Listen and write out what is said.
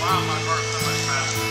Wow, my heart's so much faster.